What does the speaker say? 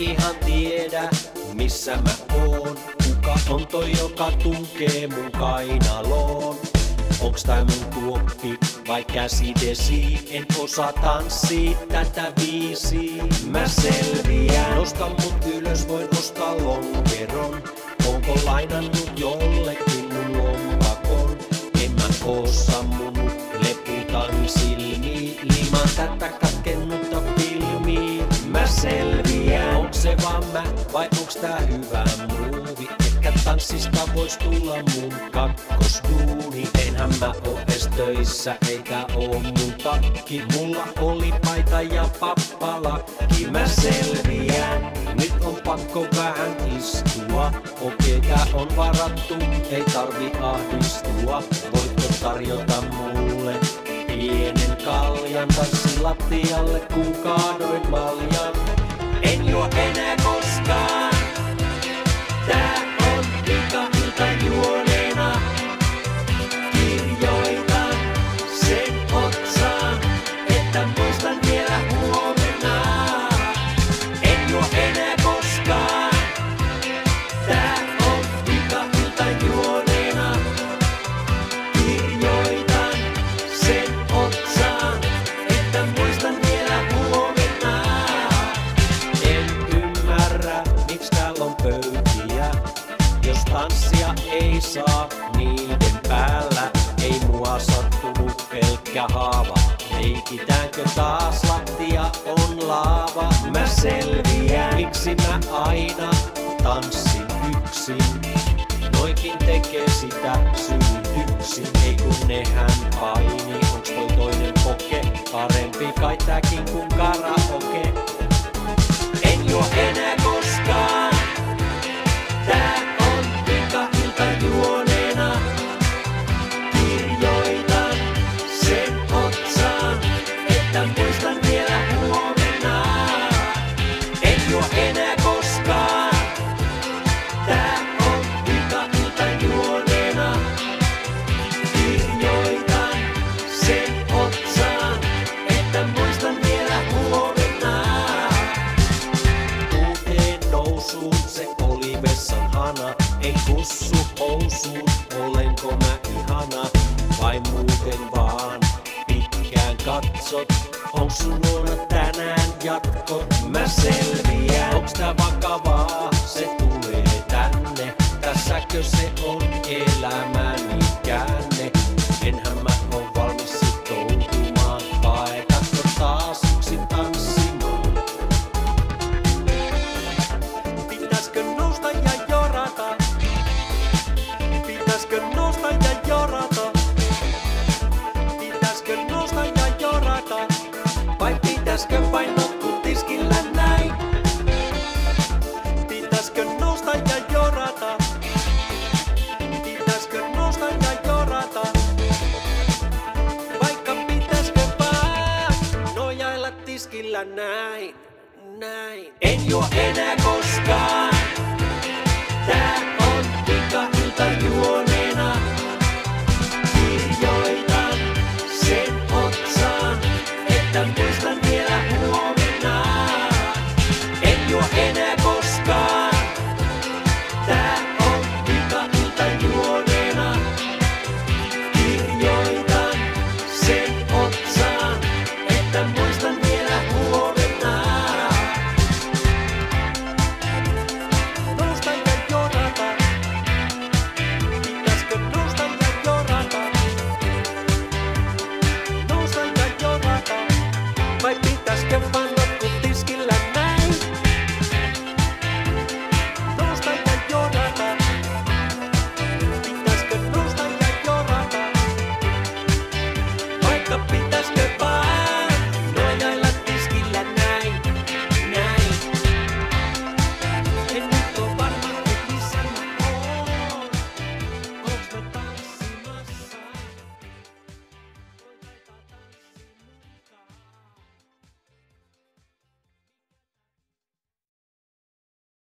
ihan tiedä, missä mä oon. Kuka on toi, joka tunkee mun kainaloon? Onks tää mun tuoppi vai käsidesi? En osaa tanssia tätä viisi. Mä selviän. Nosta mut ylös, voin ostaa lonkeron. Onko lainannut jollekin mun lompakon? En mä osaa mun leputan silmi. Liman tätä katkennutta filmiä. Mä selviän. Tää hyvä muuvi? Ehkä tanssista vois tulla mun kakkosduuni. Enhän mä oo edes töissä eikä oo mun takki. Mulla oli paita ja pappalakki. Mä selviän. Nyt on pakko vähän istua. Okei, tää on varattu, ei tarvi ahdistua. Voitko tarjota mulle pienen kaljan tanssilattialle, kun kaadoin pelkkä haava. Leikitäänkö taas lattia on laava? Mä selviän, miksi mä aina tanssin yksin. Noikin tekee sitä synnytyksin, ei kun nehän paini. Onks toi toinen poke parempi kai tääkin kuin karaoke? Katsot. Onks sun luona tänään jatko? Mä selviän. Onks tää vakavaa? Se nousta ja jorata? Pitäiskö nousta ja jorata? Vaikka pitäiskö vaan nojailla tiskillä näin, näin. En juo enää koskaan. Tää on vika ilta